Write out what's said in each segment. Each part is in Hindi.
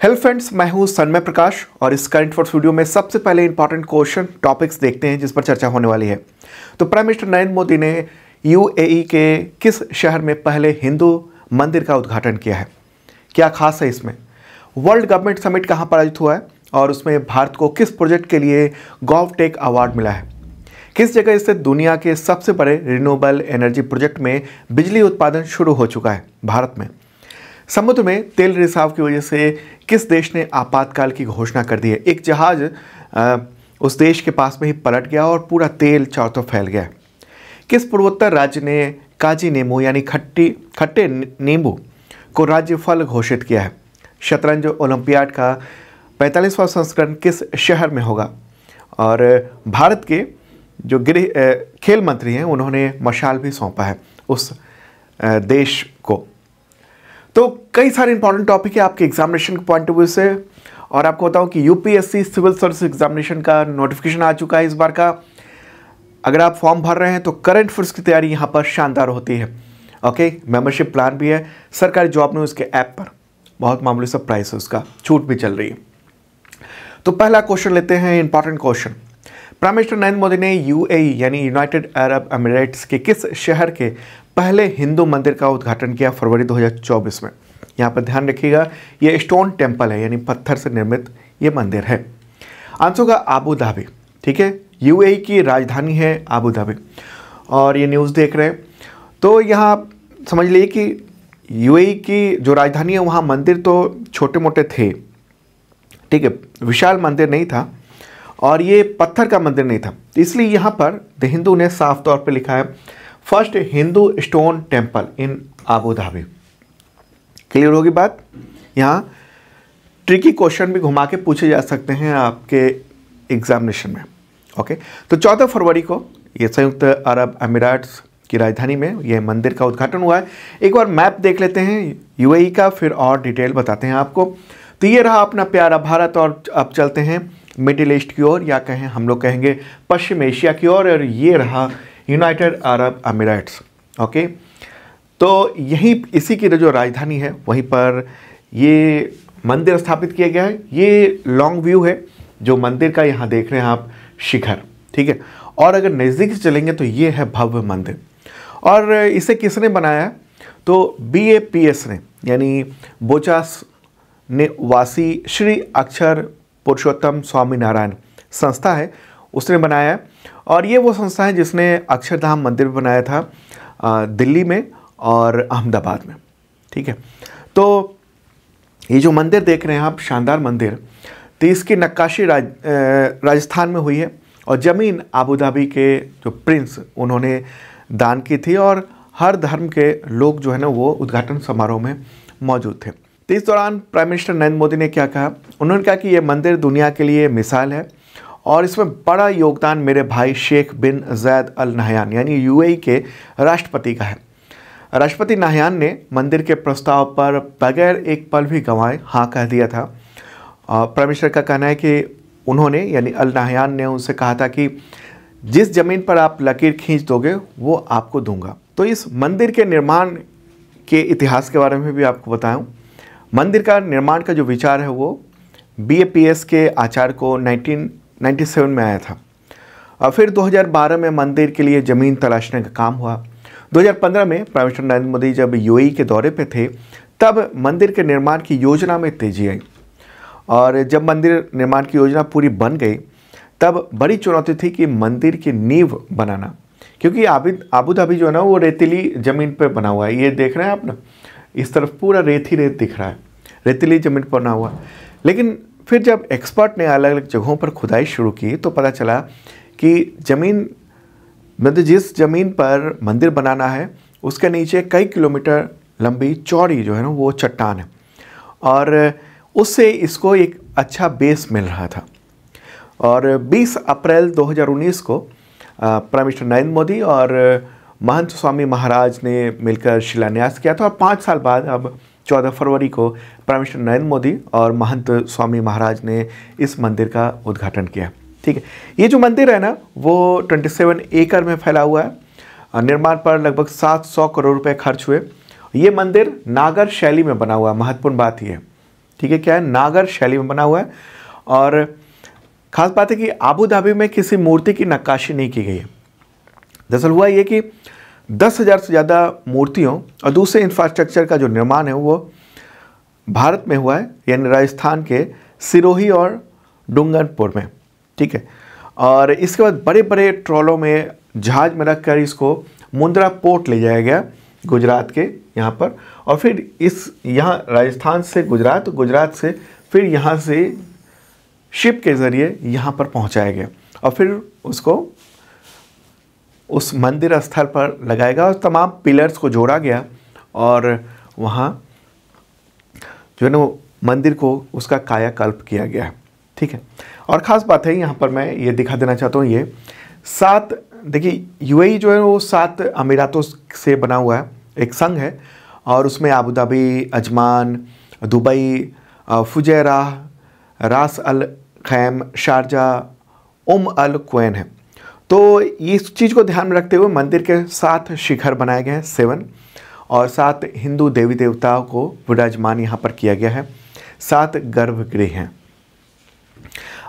हेलो फ्रेंड्स मैं हूँ सन्मय प्रकाश और इस करंट फॉर्स वीडियो में सबसे पहले इंपॉर्टेंट क्वेश्चन टॉपिक्स देखते हैं जिस पर चर्चा होने वाली है। तो प्राइम मिनिस्टर नरेंद्र मोदी ने यूएई के किस शहर में पहले हिंदू मंदिर का उद्घाटन किया है? क्या खास है इसमें? वर्ल्ड गवर्नमेंट समिट कहाँ पर आयोजित हुआ है? और उसमें भारत को किस प्रोजेक्ट के लिए गॉव टेक अवार्ड मिला है? किस जगह इससे दुनिया के सबसे बड़े रिन्यूएबल एनर्जी प्रोजेक्ट में बिजली उत्पादन शुरू हो चुका है? भारत में। समुद्र में तेल रिसाव की वजह से किस देश ने आपातकाल की घोषणा कर दी है? एक जहाज़ उस देश के पास में ही पलट गया और पूरा तेल चारों तरफ़ फैल गया। किस पूर्वोत्तर राज्य ने काजी नींबू यानी खट्टी, खट्टे नींबू को राज्य फल घोषित किया है? शतरंज ओलंपियाड का पैंतालीसवां संस्करण किस शहर में होगा? और भारत के जो गृह खेल मंत्री हैं, उन्होंने मशाल भी सौंपा है उस देश को। तो कई सारे इंपॉर्टेंट टॉपिक है आपके एग्जामिनेशन के पॉइंट ऑफ़ व्यू से। और आपको बताऊँ कि यूपीएससी सिविल सर्विस एग्जामिनेशन का नोटिफिकेशन आ चुका है इस बार का। अगर आप फॉर्म भर रहे हैं तो करंट फोर्स की तैयारी यहाँ पर शानदार होती है। ओके मेंबरशिप प्लान भी है। सरकारी जॉब में उसके ऐप पर। बहुत मामूली सा प्राइस है उसका। छूट भी चल रही है। तो पहला क्वेश्चन लेते हैं important question prime minister Narendra Modi ने यूएई यानी यूनाइटेड अरब अमीरेट्स के किस शहर के पहले हिंदू मंदिर का उद्घाटन किया फरवरी 2024 में। यहाँ पर ध्यान रखिएगा, ये स्टोन टेंपल है, यानी पत्थर से निर्मित ये मंदिर है। आंसर होगा आबू धाबी, ठीक है? यूएई की राजधानी है आबू धाबी। और ये न्यूज़ देख रहे हैं। तो यहाँ समझ लीजिए कि यूएई की जो राजधानी है, वहाँ मंदिर तो छोटे मोटे थे, ठीक है? विशाल मंदिर नहीं था और ये पत्थर का मंदिर नहीं था। इसलिए यहाँ पर द हिंदू ने साफ़ तौर पर लिखा है first Hindu stone temple in Abu Dhabi. Clear होगी बात? यहाँ ट्रिकी क्वेश्चन भी घुमा के पूछे जा सकते हैं आपके एग्जामिनेशन में। ओके तो चौदह फरवरी को ये संयुक्त अरब अमीराट्स की राजधानी में ये मंदिर का उद्घाटन हुआ है। एक बार मैप देख लेते हैं यूएई का फिर और डिटेल बताते हैं आपको। तो ये रहा अपना प्यारा भारत और अब चलते हैं मिडिल ईस्ट की ओर या कहें हम लोग कहेंगे पश्चिम एशिया की ओर और, और ये रहा यूनाइटेड अरब अमीराट्स, ओके? तो यहीं, इसी की जो राजधानी है, वहीं पर ये मंदिर स्थापित किया गया है। ये लॉन्ग व्यू है, जो मंदिर का यहाँ देख रहे हैं आप, शिखर, ठीक है? और अगर नज़दीक से चलेंगे तो ये है भव्य मंदिर। और इसे किसने बनाया? तो बी ए पी एस ने, यानी बोचास ने वासी श्री अक्षर पुरुषोत्तम स्वामी नारायण संस्था है, उसने बनाया। और ये वो संस्था है जिसने अक्षरधाम मंदिर बनाया था दिल्ली में और अहमदाबाद में। ठीक है? तो ये जो मंदिर देख रहे हैं आप शानदार मंदिर तो इसकी नक्काशी राज, राजस्थान में हुई है और ज़मीन आबू धाबी के जो प्रिंस उन्होंने दान की थी और हर धर्म के लोग जो है ना वो उद्घाटन समारोह में मौजूद थे। तो इस दौरान प्राइम मिनिस्टर नरेंद्र मोदी ने क्या कहा? उन्होंने कहा कि ये मंदिर दुनिया के लिए मिसाल है। और इसमें बड़ा योगदान मेरे भाई Sheikh bin Zayed al Nahyan, यानी यूएई के राष्ट्रपति का है। राष्ट्रपति नाहयान ने मंदिर के प्रस्ताव पर बगैर एक पल भी गंवाए हाँ कह दिया था। मिनिस्टर का कहना है कि उन्होंने, यानी अल नाहयान ने उनसे कहा था कि जिस ज़मीन पर आप लकीर खींच दोगे, वो आपको दूँगा। तो इस मंदिर के निर्माण के इतिहास के बारे में भी आपको बताऊँ। मंदिर का निर्माण का जो विचार है वो बी के आचार्य को 97 में आया था। और फिर 2012 में मंदिर के लिए ज़मीन तलाशने का काम हुआ। 2015 में प्राइम मिनिस्टर नरेंद्र मोदी जब यूएई के दौरे पे थे, तब मंदिर के निर्माण की योजना में तेज़ी आई। और जब मंदिर निर्माण की योजना पूरी बन गई, तब बड़ी चुनौती थी कि मंदिर की नींव बनाना। क्योंकि आबिद आबू धाबी जो है ना, वो रेतीली ज़मीन पर बना हुआ है। ये देख रहे हैं आप ना? इस तरफ़ पूरा रेत ही रेत दिख रहा है। रेतीली ज़मीन पर बना हुआ। लेकिन फिर जब एक्सपर्ट ने अलग अलग जगहों पर खुदाई शुरू की तो पता चला कि ज़मीन मतलब जिस ज़मीन पर मंदिर बनाना है, उसके नीचे कई किलोमीटर लंबी चौड़ी जो है ना, वो चट्टान है। और उससे इसको एक अच्छा बेस मिल रहा था। और 20 अप्रैल 2019 को प्राइम मिनिस्टर नरेंद्र मोदी और महंत स्वामी महाराज ने मिलकर शिलान्यास किया था और पाँच साल बाद अब चौदह फरवरी को प्राइम मिनिस्टर नरेंद्र मोदी और महंत स्वामी महाराज ने इस मंदिर का उद्घाटन किया। ठीक है, ये जो मंदिर है ना, वो 27 एकड़ में फैला हुआ है निर्माण पर लगभग 700 करोड़ रुपए खर्च हुए। ये मंदिर नागर शैली में बना हुआ है, महत्वपूर्ण बात ये ठीक है, क्या है? नागर शैली में बना हुआ है, और खास बात है कि आबू धाबी में किसी मूर्ति की नक्काशी नहीं की गई है। दरअसल हुआ ये कि दस हज़ार से ज़्यादा मूर्तियों और दूसरे इंफ्रास्ट्रक्चर का जो निर्माण है वो भारत में हुआ है, यानी राजस्थान के सिरोही और डूंगरपुर में, ठीक है? और इसके बाद बड़े बड़े ट्रॉलों में जहाज़ में रख कर इसको मुंद्रा पोर्ट ले जाया गया गुजरात के यहाँ पर। और फिर इस यहाँ राजस्थान से गुजरात गुजरात से फिर यहाँ से शिप के ज़रिए यहाँ पर पहुँचाया गया। और फिर उसको उस मंदिर स्थल पर लगाया गया और तमाम पिलर्स को जोड़ा गया और वहाँ जो है ना वो मंदिर को उसका कायाकल्प किया गया है। ठीक है? और ख़ास बात है, यहाँ पर मैं ये दिखा देना चाहता हूँ, ये सात, देखिए, यूएई जो है वो सात अमीरातों से बना हुआ है, एक संघ है, और उसमें Abu Dhabi, Ajman, Dubai Fujairah, Ras al Khaimah Sharjah, उम अल कोन है। तो इस चीज़ को ध्यान में रखते हुए मंदिर के सात शिखर बनाए गए हैं, सेवन। और सात हिंदू देवी देवताओं को विराजमान यहाँ पर किया गया है। सात गर्भगृह हैं।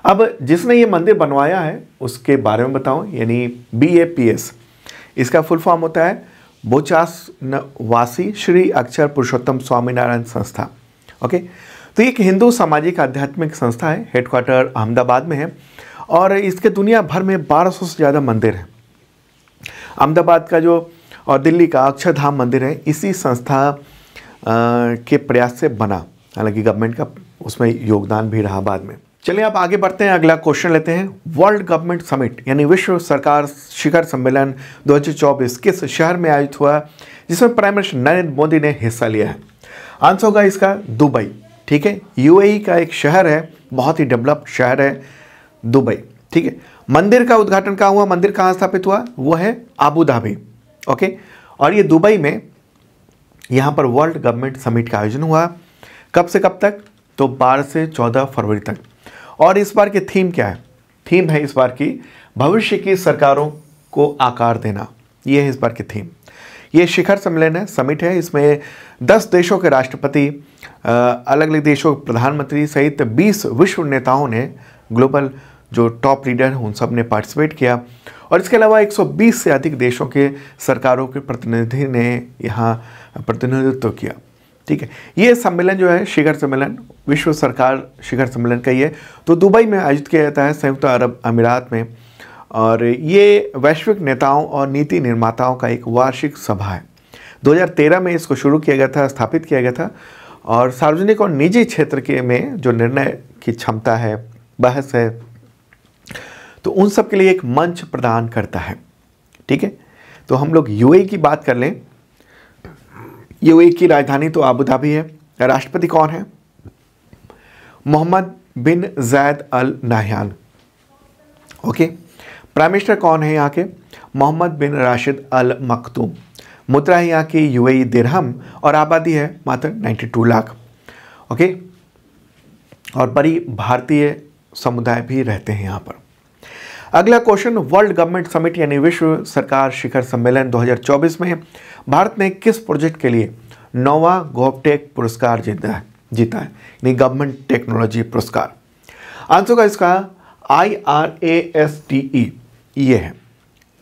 अब जिसने ये मंदिर बनवाया है, उसके बारे में बताऊँ, यानी बी ए पी एस इसका फुल फॉर्म होता है बोचास वासी श्री अक्षर पुरुषोत्तम स्वामीनारायण संस्था। ओके? तो एक हिंदू सामाजिक आध्यात्मिक संस्था है हेडक्वार्टर अहमदाबाद में है। और इसके दुनिया भर में 1200 से ज़्यादा मंदिर हैं। अहमदाबाद का जो और दिल्ली का अक्षरधाम मंदिर है, इसी संस्था के प्रयास से बना। हालाँकि गवर्नमेंट का उसमें योगदान भी रहा बाद में। चलिए आप आगे बढ़ते हैं, अगला क्वेश्चन लेते हैं। वर्ल्ड गवर्नमेंट समिट यानी विश्व सरकार शिखर सम्मेलन 2024 किस शहर में आयोजित हुआ, जिसमें प्राइम मिनिस्टर नरेंद्र मोदी ने हिस्सा लिया है। आंसर होगा इसका, दुबई। ठीक है? यूएई का एक शहर है, बहुत ही डेवलप्ड शहर है। दुबई, ठीक है? मंदिर का उद्घाटन कहाँ हुआ? मंदिर कहाँ स्थापित हुआ? वो है आबू धाबी ओके और ये दुबई में यहाँ पर वर्ल्ड गवर्नमेंट समिट का आयोजन हुआ। कब से कब तक? तो 12 से 14 फरवरी तक। और इस बार की थीम क्या है? थीम है इस बार की भविष्य की सरकारों को आकार देना। ये है इस बार की थीम ये शिखर सम्मेलन है समिट है। इसमें 10 देशों के राष्ट्रपति अलग अलग देशों के प्रधानमंत्री सहित 20 विश्व नेताओं ने ग्लोबल जो टॉप लीडर हैं, उन सबने पार्टिसिपेट किया। और इसके अलावा 120 से अधिक देशों के सरकारों के प्रतिनिधि ने यहाँ प्रतिनिधित्व किया। ठीक है? ये सम्मेलन जो है, शिखर सम्मेलन, विश्व सरकार शिखर सम्मेलन का ही है। तो दुबई में आयोजित किया जाता है संयुक्त अरब अमीरात में। और ये वैश्विक नेताओं और नीति निर्माताओं का एक वार्षिक सभा है। 2013 में इसको शुरू किया गया था, स्थापित किया गया था। और सार्वजनिक और निजी क्षेत्र के में जो निर्णय की क्षमता है, बहस है तो उन सब के लिए एक मंच प्रदान करता है। ठीक है? तो हम लोग यूएई की बात कर लें। यूएई की राजधानी तो आबू धाबी है। राष्ट्रपति कौन है? Mohammed bin Zayed al Nahyan. Okay? Prime minister कौन है यहाँ के? मोहम्मद बिन राशिद अल मखतूम मुद्रा है यहाँ की यूएई दिरहम और आबादी है मात्र 92 लाख। ओके? और बड़ी भारतीय समुदाय भी रहते हैं यहाँ पर। अगला क्वेश्चन, वर्ल्ड गवर्नमेंट समिट यानी विश्व सरकार शिखर सम्मेलन 2024 में भारत ने किस प्रोजेक्ट के लिए नोवा गोपटेक पुरस्कार जीता है? जीता है। यानी गवर्नमेंट टेक्नोलॉजी पुरस्कार। आंसर का इसका I R A S T E ये है।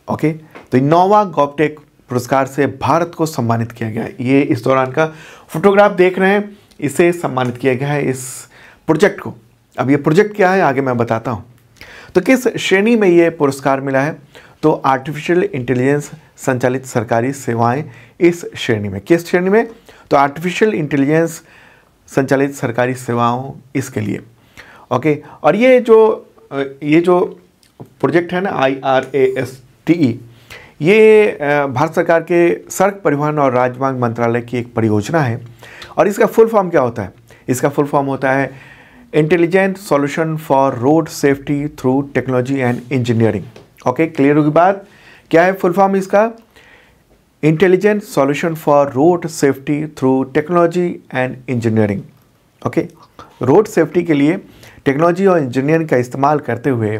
ओके? तो नोवा गोपटेक पुरस्कार से भारत को सम्मानित किया गया है। ये इस दौरान का फोटोग्राफ देख रहे हैं। इसे सम्मानित किया गया है इस प्रोजेक्ट को। अब ये प्रोजेक्ट क्या है? आगे मैं बताता हूँ। तो किस श्रेणी में ये पुरस्कार मिला है? तो आर्टिफिशियल इंटेलिजेंस संचालित सरकारी सेवाएँ इस श्रेणी में। किस श्रेणी में? तो आर्टिफिशियल इंटेलिजेंस संचालित सरकारी सेवाओं इसके लिए। ओके और ये जो ये जो प्रोजेक्ट है ना I R A S T E ये भारत सरकार के सड़क परिवहन और राजमार्ग मंत्रालय की एक परियोजना है। और इसका फुल फॉर्म क्या होता है? इसका फुल फॉर्म होता है intelligent solution for road safety through technology and engineering okay clear होगी बात? क्या है फुल फॉर्म इसका? Intelligent solution for road safety through technology and engineering okay road safety के लिए टेक्नोलॉजी और इंजीनियरिंग का इस्तेमाल करते हुए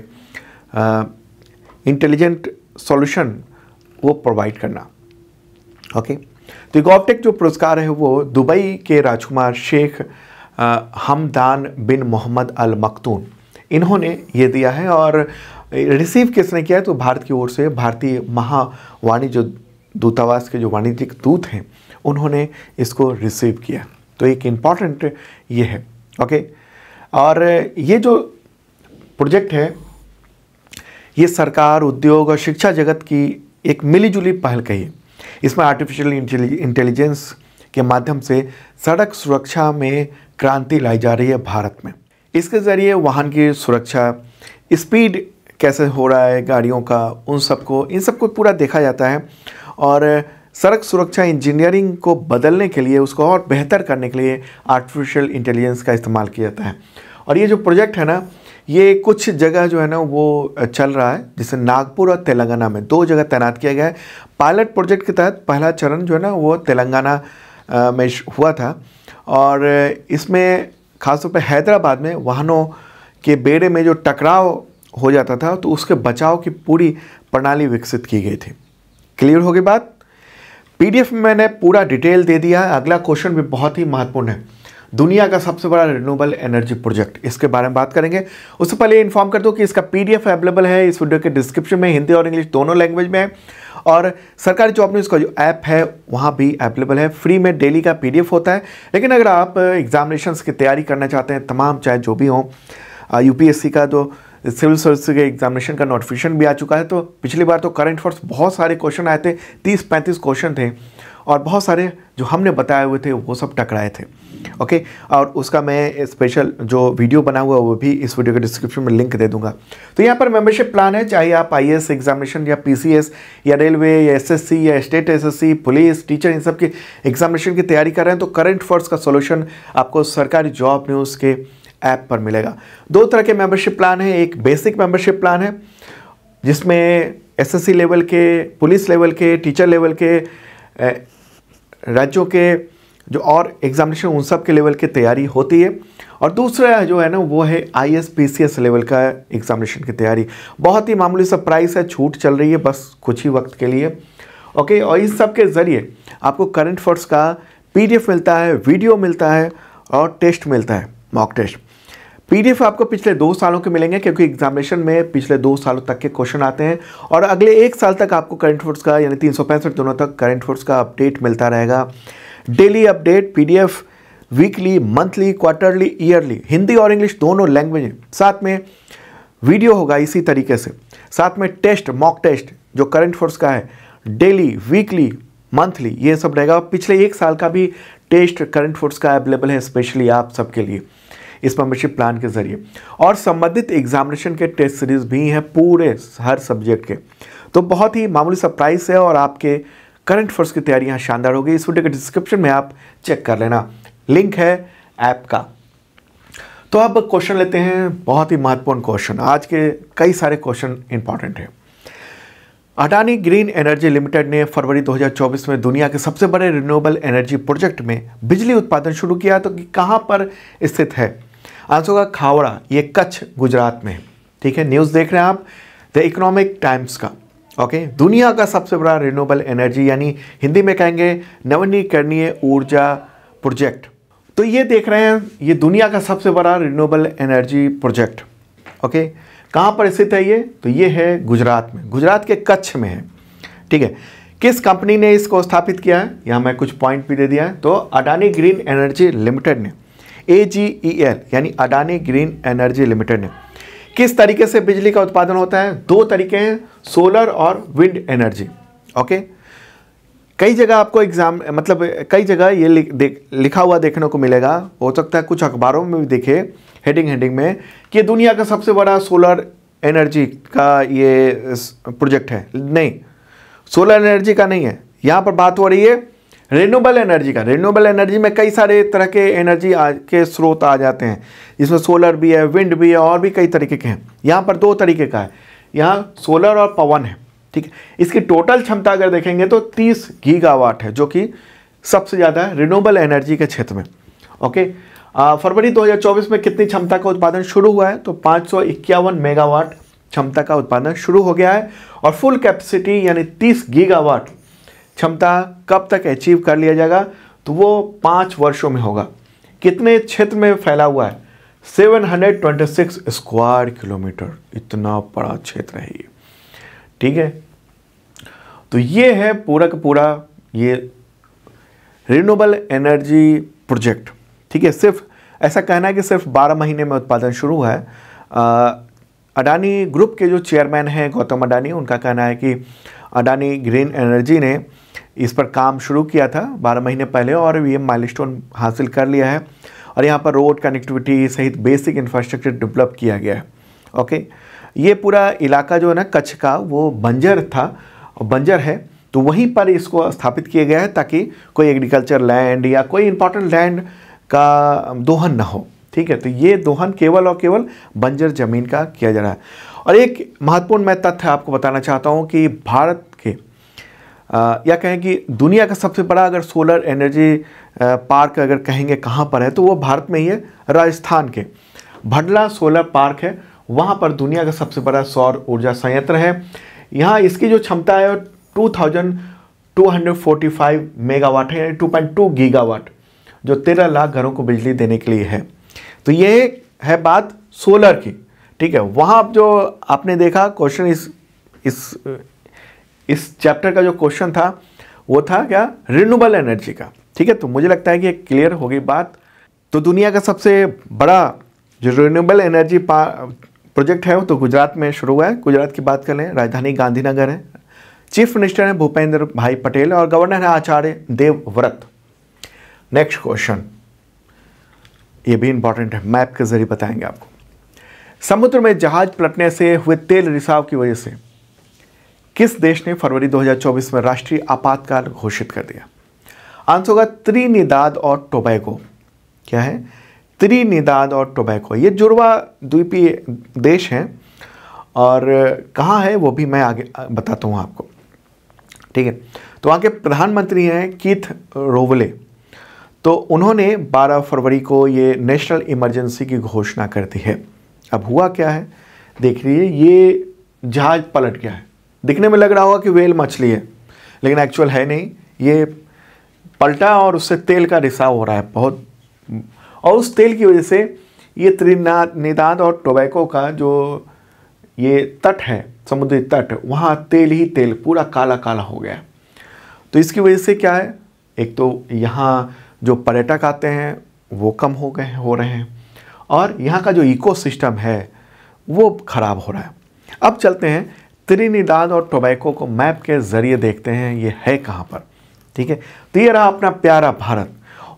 इंटेलिजेंट सॉल्यूशन वो प्रोवाइड करना। Okay okay? तो गॉपटेक जो पुरस्कार है वो दुबई के राजकुमार शेख हमदान बिन मोहम्मद अल मखतून इन्होंने ये दिया है और रिसीव किसने किया है? तो भारत की ओर से भारतीय महावाणिज्य दूतावास के जो वाणिज्यिक दूत हैं, उन्होंने इसको रिसीव किया। तो एक इंपॉर्टेंट ये है। ओके और ये जो प्रोजेक्ट है, ये सरकार, उद्योग और शिक्षा जगत की एक मिलीजुली पहल कही है। इसमें आर्टिफिशियल इंटेलिजेंस के माध्यम से सड़क सुरक्षा में क्रांति लाई जा रही है भारत में। इसके ज़रिए वाहन की सुरक्षा, स्पीड कैसे हो रहा है, गाड़ियों का, उन सबको, इन सबको पूरा देखा जाता है और सड़क सुरक्षा इंजीनियरिंग को बदलने के लिए, उसको और बेहतर करने के लिए आर्टिफिशियल इंटेलिजेंस का इस्तेमाल किया जाता है। और ये जो प्रोजेक्ट है ना, ये कुछ जगह जो है ना, वो चल रहा है, जैसे नागपुर और तेलंगाना में दो जगह तैनात किया गया है। पायलट प्रोजेक्ट के तहत पहला चरण जो है ना, वो तेलंगाना में हुआ था। और इसमें खासतौर पर हैदराबाद में वाहनों के बेड़े में जो टकराव हो जाता था तो उसके बचाव की पूरी प्रणाली विकसित की गई थी। क्लियर होगी बात? पीडीएफ में मैंने पूरा डिटेल दे दिया। है अगला क्वेश्चन भी बहुत ही महत्वपूर्ण है। दुनिया का सबसे बड़ा रिन्यूएबल एनर्जी प्रोजेक्ट इसके बारे में बात करेंगे। उससे पहले इन्फॉर्म कर दो कि इसका पीडीएफ अवेलेबल है। इस वीडियो के डिस्क्रिप्शन में हिंदी और इंग्लिश दोनों लैंग्वेज में है। और सरकारी जॉब न्यूज़ का जो ऐप है, वहाँ भी अवेलेबल है। फ्री में डेली का पीडीएफ होता है। लेकिन अगर आप एग्जामिनेशन की तैयारी करना चाहते हैं, तमाम चाहे जो भी हों यूपीएससी का जो सिविल सर्विस के एग्जामिनेशन का नोटिफिकेशन भी आ चुका है। तो पिछली बार तो करंट अफेयर्स बहुत सारे क्वेश्चन आए थे। तीस पैंतीस क्वेश्चन थे। और बहुत सारे जो हमने बताए हुए थे, वो सब टकराए थे। ओके और उसका मैं स्पेशल जो वीडियो बना हुआ वो भी इस वीडियो के डिस्क्रिप्शन में लिंक दे दूँगा। तो यहाँ पर मेंबरशिप प्लान है, चाहे आप आईएएस एग्जामिनेशन या पीसीएस या रेलवे या एसएससी या स्टेट एसएससी पुलिस टीचर इन सब की एग्जामिनेशन की तैयारी कर रहे हैं तो करंट फोर्स का सोल्यूशन आपको सरकारी जॉब न्यूज़ के ऐप पर मिलेगा। दो तरह के मेंबरशिप प्लान है, एक बेसिक मेंबरशिप प्लान है, जिसमें एसएससी लेवल के पुलिस लेवल के टीचर लेवल के राज्यों के जो और एग्जामिनेशन उन सब के लेवल की तैयारी होती है। और दूसरा जो है ना, वो है I S P C S level का एग्जामिनेशन की तैयारी। बहुत ही मामूली सा प्राइस है, छूट चल रही है, बस कुछ ही वक्त के लिए। ओके और इस सब के ज़रिए आपको करंट फोर्स का पीडीएफ मिलता है वीडियो मिलता है और टेस्ट मिलता है मॉक टेस्ट पीडीएफ आपको पिछले दो सालों के मिलेंगे क्योंकि एग्जामिनेशन में पिछले दो सालों तक के क्वेश्चन आते हैं और अगले एक साल तक आपको करंट फोर्स का, यानी तीन सौ पैंसठ दिनों तक करंट फोर्स का अपडेट मिलता रहेगा। Daily update PDF weekly monthly quarterly yearly Hindi और इंग्लिश दोनों लैंग्वेज साथ में वीडियो होगा इसी तरीके से। साथ में टेस्ट मॉक टेस्ट जो करंट फोर्स का है डेली वीकली मंथली ये सब रहेगा। पिछले एक साल का भी टेस्ट करंट फोर्स का अवेलेबल है स्पेशली आप सबके लिए। इस मेंबरशिप प्लान के ज़रिए। और संबंधित एग्जामिनेशन के टेस्ट सीरीज़ भी हैं पूरे हर सब्जेक्ट के। तो बहुत ही मामूली सा प्राइस है और आपके करंट फोर्स की तैयारी यहाँ शानदार होगी। इस वीडियो के डिस्क्रिप्शन में आप चेक कर लेना। लिंक है ऐप का। तो अब क्वेश्चन लेते हैं। बहुत ही महत्वपूर्ण क्वेश्चन आज के कई सारे क्वेश्चन इंपॉर्टेंट है। अडानी ग्रीन एनर्जी लिमिटेड ने फरवरी 2024 में दुनिया के सबसे बड़े रिन्यूएबल एनर्जी प्रोजेक्ट में बिजली उत्पादन शुरू किया। तो कहाँ पर स्थित है? आंसर होगा खावड़ा, ये कच्छ, गुजरात में। ठीक है न्यूज़ देख रहे हैं आप द इकोनॉमिक टाइम्स का। ओके दुनिया का सबसे बड़ा रिन्यूएबल एनर्जी यानी हिंदी में कहेंगे नवीनीकरणीय ऊर्जा प्रोजेक्ट तो ये देख रहे हैं, ये दुनिया का सबसे बड़ा रिन्यूएबल एनर्जी प्रोजेक्ट ओके कहाँ पर स्थित है ये? तो ये है गुजरात में। गुजरात के कच्छ में है। ठीक है, किस कंपनी ने इसको स्थापित किया है? यहाँ मैं कुछ पॉइंट भी दे दिया है। तो अडानी ग्रीन एनर्जी लिमिटेड ने। ए जी ई एल यानी अडानी ग्रीन एनर्जी लिमिटेड ने। किस तरीके से बिजली का उत्पादन होता है? दो तरीके हैं सोलर और विंड एनर्जी। ओके? कई जगह आपको एग्ज़ाम मतलब कई जगह ये लिख, लिखा हुआ देखने को मिलेगा। हो सकता है कुछ अखबारों में भी देखे हेडिंग हेडिंग में कि दुनिया का सबसे बड़ा सोलर एनर्जी का ये प्रोजेक्ट है। नहीं सोलर एनर्जी का नहीं है। यहाँ पर बात हो रही है रिन्यूएबल एनर्जी का। रिन्यूएबल एनर्जी में कई सारे तरह के एनर्जी आ, के स्रोत आ जाते हैं। जिसमें सोलर भी है विंड भी है और भी कई तरीके के हैं। यहाँ पर दो तरीके का है। यहाँ सोलर और पवन है ठीक है? इसकी टोटल क्षमता अगर देखेंगे तो 30 गीगावाट है जो कि सबसे ज़्यादा है रिन्यूएबल एनर्जी के क्षेत्र में। ओके फरवरी 2024 में कितनी क्षमता का उत्पादन शुरू हुआ है? तो पाँच सौ इक्यावन मेगावाट क्षमता का उत्पादन शुरू हो गया है और फुल कैपेसिटी यानी 30 गीगावाट क्षमता कब तक अचीव कर लिया जाएगा तो वो पाँच वर्षों में होगा। कितने क्षेत्र में फैला हुआ है? 726 स्क्वायर किलोमीटर इतना बड़ा क्षेत्र है ये। ठीक है? तो ये है पूरा का पूरा ये रिन्यूएबल एनर्जी प्रोजेक्ट ठीक है? सिर्फ़ ऐसा कहना है कि सिर्फ़ 12 महीने में उत्पादन शुरू हुआ है। अडानी ग्रुप के जो चेयरमैन हैं, गौतम अडानी, उनका कहना है कि अडानी ग्रीन एनर्जी ने इस पर काम शुरू किया था। 12 महीने पहले और ये माइलस्टोन हासिल कर लिया है और यहाँ पर रोड कनेक्टिविटी सहित बेसिक इंफ्रास्ट्रक्चर डेवलप किया गया है। ओके ये पूरा इलाका जो है ना, कच्छ का, वो बंजर था, बंजर है। तो वहीं पर इसको स्थापित किया गया है ताकि कोई एग्रीकल्चर लैंड या कोई इंपॉर्टेंट लैंड का दोहन ना हो। ठीक है? तो ये दोहन केवल और केवल बंजर ज़मीन का किया जा रहा है। और एक महत्वपूर्ण मैं तथ्य आपको बताना चाहता हूँ कि भारत के आ, या कहें कि दुनिया का सबसे बड़ा अगर सोलर एनर्जी पार्क अगर कहेंगे कहाँ पर है तो वो भारत में ही है राजस्थान के। भडला सोलर पार्क है वहाँ पर दुनिया का सबसे बड़ा सौर ऊर्जा संयंत्र है। यहाँ इसकी जो क्षमता है two thousand two hundred forty five megawatt है यानी टू पॉइंट टू गीगावाट जो तेरह लाख घरों को बिजली देने के लिए है। तो ये है बात सोलर की। ठीक है, वहाँ जो आपने देखा क्वेश्चन इस इस इस चैप्टर का जो क्वेश्चन था, वो था क्या? रिन्यूबल एनर्जी का। ठीक है तो मुझे लगता है कि क्लियर होगी बात। तो दुनिया का सबसे बड़ा जो रिन्यूबल एनर्जी प्रोजेक्ट है वो तो गुजरात में शुरू हुआ है। गुजरात की बात करें राजधानी गांधीनगर है। चीफ मिनिस्टर हैं भूपेंद्र भाई पटेल और गवर्नर है आचार्य देवव्रत। नेक्स्ट क्वेश्चन ये भी इंपॉर्टेंट है मैप के ज़रिए बताएँगे आपको। समुद्र में जहाज़ पलटने से हुए तेल रिसाव की वजह से किस देश ने फरवरी 2024 में राष्ट्रीय आपातकाल घोषित कर दिया? आंसर होगा त्रिनिदाद और टोबैको क्या है? त्रिनिदाद और टोबैको ये जुड़वा द्वीपीय देश हैं और कहाँ है वो भी मैं आगे बताता हूँ आपको। ठीक है? तो वहाँ के प्रधानमंत्री हैं कीथ रोवले। तो उन्होंने 12 फरवरी को ये नेशनल इमरजेंसी की घोषणा कर दी है। अब हुआ क्या है? देख रही ये जहाज़ पलट गया है। दिखने में लग रहा होगा कि वेल मछली है, लेकिन एक्चुअल है नहीं। ये पलटा और उससे तेल का रिसाव हो रहा है बहुत। और उस तेल की वजह से ये त्रिनाद और टोबैको का जो ये तट है, समुद्री तट, वहाँ तेल ही तेल, पूरा काला काला हो गया तो इसकी वजह से क्या है? एक तो यहाँ जो पर्यटक आते हैं, वो कम हो गए, हो रहे हैं। और यहाँ का जो इकोसिस्टम है, वो ख़राब हो रहा है। अब चलते हैं, त्रिनिदाद और टोबैको को मैप के ज़रिए देखते हैं, ये है कहाँ पर? ठीक है? तो ये रहा अपना प्यारा भारत।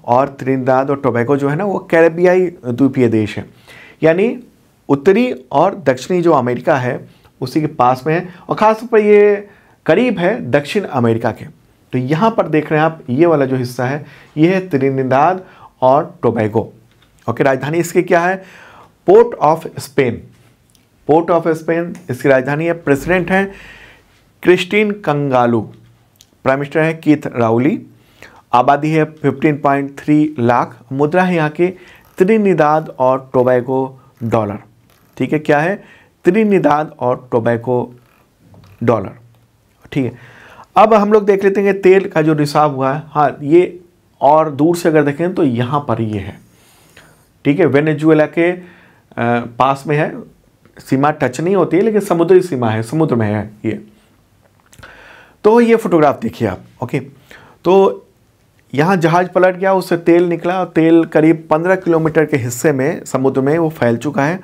और त्रिनिदाद और टोबैको जो है ना, वो कैरेबियाई द्वीपीय देश है। यानी उत्तरी और दक्षिणी जो अमेरिका है, उसी के पास में है। और ख़ासतौर पर ये करीब है दक्षिण अमेरिका के। तो यहाँ पर देख रहे हैं आप, ये वाला जो हिस्सा है, ये है त्रिनिदाद और टोबैगो ओके, राजधानी इसकी क्या है? Port of Spain Port of Spain इसकी राजधानी है प्रेसिडेंट है क्रिस्टीन कंगालू प्राइम मिनिस्टर है कीथ राउली आबादी है 15.3 लाख. मुद्रा है यहाँ की त्रिनिदाद और टोबैको डॉलर ठीक है, क्या है? त्रिनिदाद और टोबैको डॉलर ठीक है, अब हम लोग देख लेते हैं तेल का जो रिसाव हुआ है हाँ ये और दूर से अगर देखें तो यहाँ पर ये है। ठीक है, वेनेजुएला के पास में है। सीमा टच नहीं होती है, लेकिन समुद्री सीमा है, समुद्र में है ये। तो ये फोटोग्राफ देखिए आप ओके तो यहाँ जहाज़ पलट गया, उससे तेल निकला, और तेल करीब 15 किलोमीटर के हिस्से में, समुद्र में वो फैल चुका है,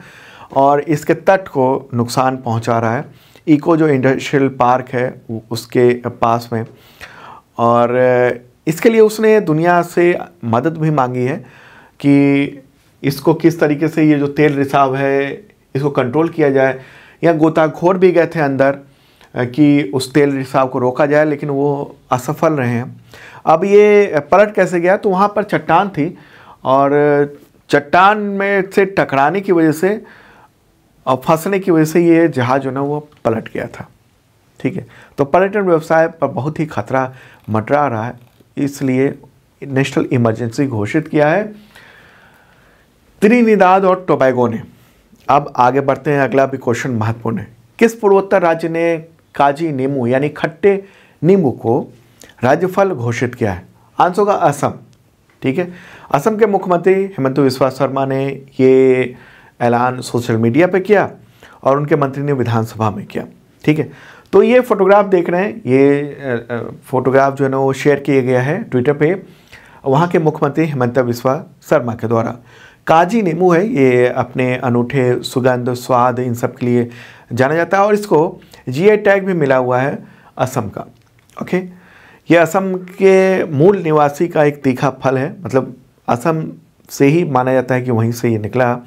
और इसके तट को नुकसान पहुँचा रहा है। इको जो इंडस्ट्रियल पार्क है उसके पास में। और इसके लिए उसने दुनिया से मदद भी मांगी है कि इसको किस तरीके से ये जो तेल रिसाव है, इसको कंट्रोल किया जाए? या गोताखोर भी गए थे अंदर कि उस तेल रिसाव को रोका जाए, लेकिन वो असफल रहे हैं। अब ये पलट कैसे गया? तो वहाँ पर चट्टान थी, और चट्टान में से टकराने की वजह से, और फंसने की वजह से ये जहाज़ जो ना, वो पलट गया था। ठीक है? तो पर्यटन व्यवसाय पर बहुत ही खतरा मंडरा रहा है, इसलिए नेशनल इमरजेंसी घोषित किया है। त्रिनिदाद और टोबैगो ने। अब आगे बढ़ते हैं, अगला भी क्वेश्चन महत्वपूर्ण है। किस पूर्वोत्तर राज्य ने काजी नींबू यानी खट्टे नींबू को राज्यफल घोषित किया है? आंसर होगा असम, ठीक है? असम के मुख्यमंत्री हेमंत बिस्वा शर्मा ने ये ऐलान सोशल मीडिया पे किया और उनके मंत्री ने विधानसभा में किया, ठीक है? तो ये फोटोग्राफ देख रहे हैं, ये फोटोग्राफ जो है ना वो शेयर किया गया है ट्विटर पे, वहाँ के मुख्यमंत्री हेमंत बिस्वा शर्मा के द्वारा। काजी नींबू है, ये अपने अनूठे सुगंध, स्वाद, इन सब के लिए जाना जाता है और इसको जीआई टैग भी मिला हुआ है असम का। ओके ये असम के मूल निवासी का एक तीखा फल है। मतलब असम से ही माना जाता है कि वहीं से ये निकला।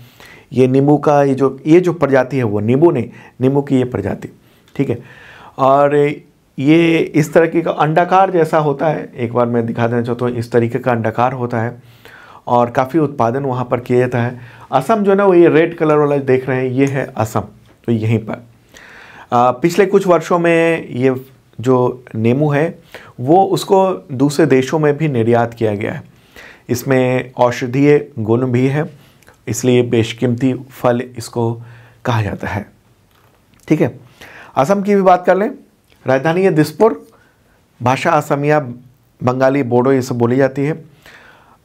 ये नींबू का ये जो ये जो प्रजाति है, वो नींबू नहीं, नींबू की ये प्रजाति। ठीक है? और ये इस तरह का अंडाकार जैसा होता है। एक बार मैं दिखा देना चाहता हूँ, इस तरीके का अंडाकार होता है। और काफ़ी उत्पादन वहाँ पर किया जाता है। असम जो है ना वो ये रेड कलर वाला देख रहे हैं ये है असम तो यहीं पर। आ, पिछले कुछ वर्षों में ये जो नेमू है वो उसको दूसरे देशों में भी निर्यात किया गया है। इसमें औषधीय गुण भी है इसलिए बेशकीमती फल इसको कहा जाता है। ठीक है असम की भी बात कर लें राजधानी है दिसपुर भाषा असमिया बंगाली बोडो ये सब बोली जाती है।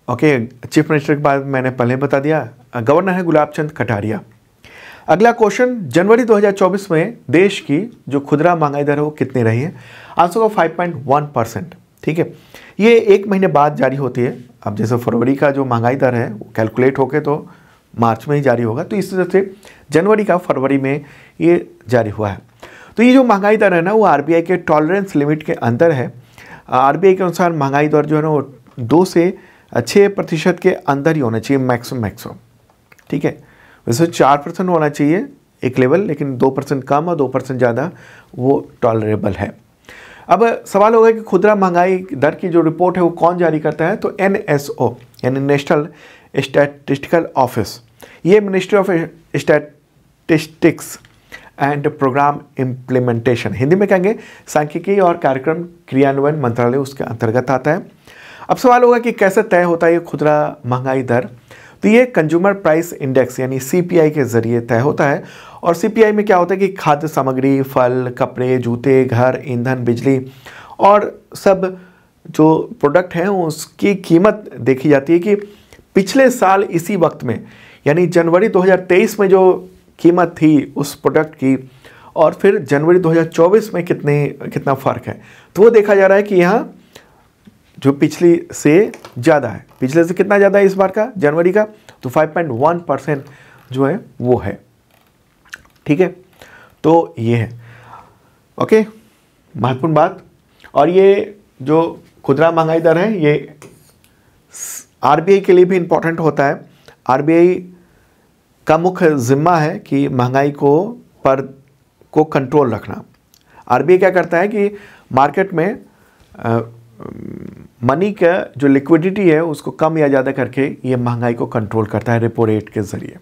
ओके चीफ मिनिस्टर के बाद मैंने पहले बता दिया गवर्नर है गुलाब चंद कटारिया। अगला क्वेश्चन जनवरी 2024 में देश की जो खुदरा महँगाई दर है वो कितनी रही है? आंसर को 5.1 परसेंट ठीक है? ये एक महीने बाद जारी होती है। अब जैसे फरवरी का जो महँगाई दर है, वो कैलकुलेट होके तो मार्च में ही जारी होगा। तो इस तरह से जनवरी का फरवरी में ये जारी हुआ है। तो ये जो महँगाई दर है ना, वो आरबीआई के टॉलरेंस लिमिट के अंदर है। आरबीआई के अनुसार महँगाई दर जो है ना, वो दो से छः प्रतिशत के अंदर ही होना चाहिए मैक्सिमम मैक्सिमम। ठीक है? वैसे चार परसेंट होना चाहिए एक लेवल, लेकिन दो परसेंट कम और दो परसेंट ज़्यादा वो टॉलरेबल है। अब सवाल होगा कि खुदरा महँगाई दर की जो रिपोर्ट है वो कौन जारी करता है? तो एनएसओ यानी नेशनल स्टैटिस्टिकल ऑफ़िस ये Ministry of Statistics and Programme Implementation Hindi में कहेंगे, सांख्यिकी और कार्यक्रम क्रियान्वयन मंत्रालय उसके अंतर्गत आता है। अब सवाल होगा कि कैसे तय होता है ये खुदरा महँगाई दर? तो ये कंज्यूमर प्राइस इंडेक्स यानी सीपीआई के ज़रिए तय होता है। और सीपीआई में क्या होता है कि खाद्य सामग्री, फल, कपड़े, जूते, घर, ईंधन, बिजली और सब जो प्रोडक्ट हैं, उसकी कीमत देखी जाती है कि पिछले साल इसी वक्त में, यानी जनवरी 2023 में जो कीमत थी उस प्रोडक्ट की और फिर जनवरी 2024 में कितने, कितना फ़र्क है। तो वो देखा जा रहा है कि यहाँ जो पिछली से ज़्यादा है। पिछले से कितना ज़्यादा है इस बार का? जनवरी का। तो 5.1 परसेंट जो है वो है। ठीक है? तो ये है। ओके? महत्वपूर्ण बात। और ये जो खुदरा महँगाई दर है ये आरबीआई के लिए भी इम्पोर्टेंट होता है। आरबीआई का मुख्य जिम्मा है कि महँगाई को पर को कंट्रोल रखना। आरबीआई क्या करता है कि मार्केट में आ, मनी का जो लिक्विडिटी है, उसको कम या ज़्यादा करके ये महँगाई को कंट्रोल करता है रेपो रेट के ज़रिए।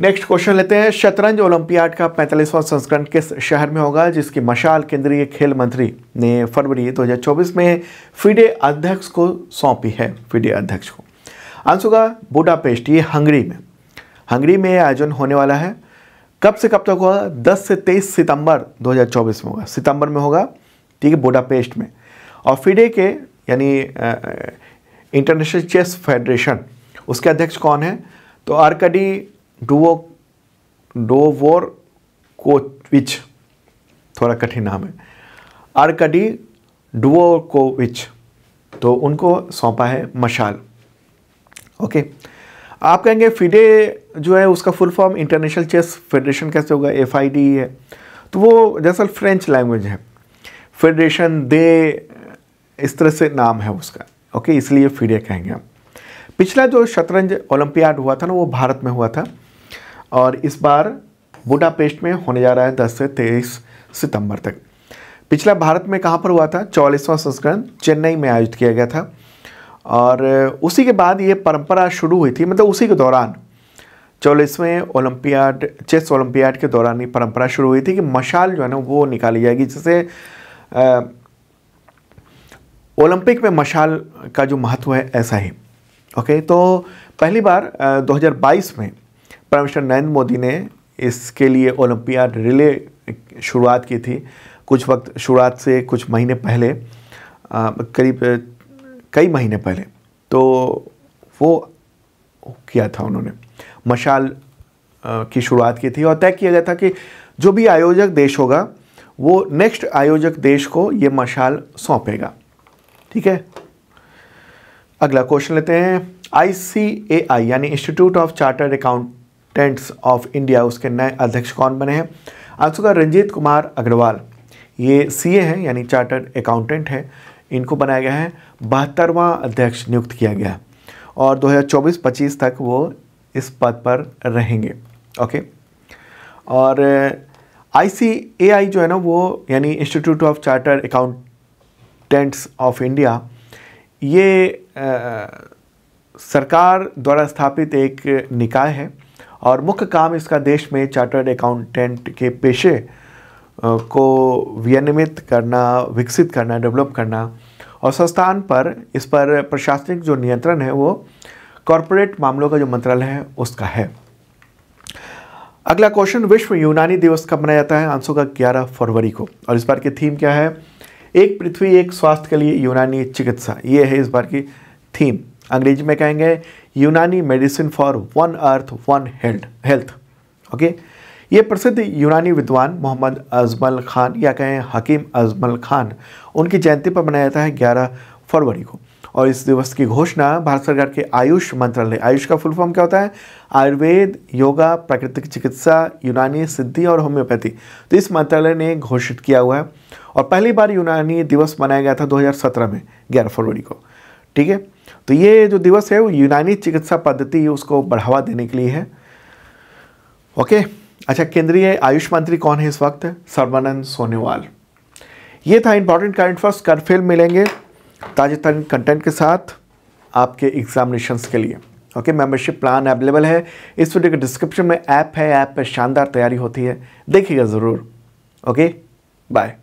नेक्स्ट क्वेश्चन लेते हैं। शतरंज ओलंपियाड का पैंतालीसवां संस्करण किस शहर में होगा, जिसकी मशाल केंद्रीय खेल मंत्री ने फरवरी 2024 में फिडे अध्यक्ष को सौंपी है। फिडे अध्यक्ष को। आँसू का बुडापेस्ट, ये हंगरी में। हंगरी में आयोजन होने वाला है। कब से कब तक होगा? 10 से 23 सितंबर 2024 में होगा। सितंबर में होगा। ठीक है बुडापेस्ट में। और फिडे के यानी इंटरनेशनल चेस फेडरेशन उसके अध्यक्ष कौन है? तो आरकडी डुवो डोवोर कोविच थोड़ा कठिन नाम है। आरकडी डुवोकोविच तो उनको सौंपा है मशाल। ओके, आप कहेंगे फिडे जो है, उसका full form international chess federation कैसे होगा? एफ़ आई डी है। तो वो दरअसल फ्रेंच लैंग्वेज है। फेडरेशन दे इस तरह से नाम है उसका। ओके इसलिए फिडे कहेंगे हम। पिछला जो शतरंज ओलंपियाड हुआ था ना, वो भारत में हुआ था। और इस बार बुडापेस्ट में होने जा रहा है 10 से 23 सितंबर तक। पिछला भारत में कहाँ पर हुआ था? चौलीसवां संस्करण चेन्नई में आयोजित किया गया था। और उसी के बाद ये परंपरा शुरू हुई थी मतलब उसी के दौरान। चौलीसवें ओलंपियाड, चेस ओलंपियाड के दौरान ये परंपरा शुरू हुई थी कि मशाल जो है ना, वो निकाली जाएगी, जिससे ओलंपिक में मशाल का जो महत्व है, ऐसा ही। ओके तो पहली बार 2022 में प्राइम मिनिस्टर नरेंद्र मोदी ने इसके लिए ओलंपियाड रिले शुरुआत की थी। कुछ वक्त शुरुआत से कुछ महीने पहले करीब कई महीने पहले। तो वो किया था उन्होंने। मशाल की शुरुआत की थी और तय किया गया था कि जो भी आयोजक देश होगा वो नेक्स्ट आयोजक देश को ये मशाल सौंपेगा। ठीक है? अगला क्वेश्चन लेते हैं। आई सी ए आई यानी Institute of Chartered Accountants of India उसके नए अध्यक्ष कौन बने हैं? आंसर का रंजीत कुमार अग्रवाल। ये सी ए हैं, यानी चार्टर्ड अकाउंटेंट हैं। इनको बनाया गया है। बहत्तरवां अध्यक्ष नियुक्त किया गया और 2024-25 तक वो इस पद पर रहेंगे। ओके? और आई जो है ना वो यानी Institute of Charter Accountants of India ये आ, सरकार द्वारा स्थापित एक निकाय है और मुख्य काम इसका देश में चार्टर्ड अकाउंटेंट के पेशे को विनियमित करना विकसित करना डेवलप करना और संस्थान पर इस पर प्रशासनिक जो नियंत्रण है वो कॉरपोरेट मामलों का जो मंत्रालय है उसका है। अगला क्वेश्चन, विश्व यूनानी दिवस कब मनाया जाता है? आंसर का 11 फरवरी को। और इस बार की थीम क्या है? एक पृथ्वी, एक स्वास्थ्य के लिए यूनानी चिकित्सा। ये है इस बार की थीम। अंग्रेज़ी में कहेंगे, Unani medicine for one earth, one health health. Okay? ये प्रसिद्ध यूनानी विद्वान मोहम्मद अजमल खान, या कहें हकीम अजमल खान, उनकी जयंती पर मनाया जाता है ग्यारह फरवरी को। और इस दिवस की घोषणा भारत सरकार के आयुष मंत्रालय आयुष का फुल फॉर्म क्या होता है? आयुर्वेद, योगा, प्राकृतिक चिकित्सा, यूनानी सिद्धि और होम्योपैथी। तो इस मंत्रालय ने घोषित किया हुआ है। और पहली बार यूनानी दिवस मनाया गया था 2017 में 11 फरवरी को। ठीक है? तो ये जो दिवस है, वो यूनानी चिकित्सा पद्धति उसको बढ़ावा देने के लिए है। ओके? अच्छा केंद्रीय आयुष मंत्री कौन है इस वक्त? सर्वानंद सोनेवाल। ये था इंपॉर्टेंट करंट फ़र्स्ट कर फ़िल्म मिलेंगे। ताज़ा तरीन कंटेंट के साथ आपके एग्जामिनेशंस के लिए। ओके मेंबरशिप प्लान अवेलेबल है। इस वीडियो के डिस्क्रिप्शन में ऐप है ऐप पर शानदार तैयारी होती है। देखिएगा ज़रूर। Okay bye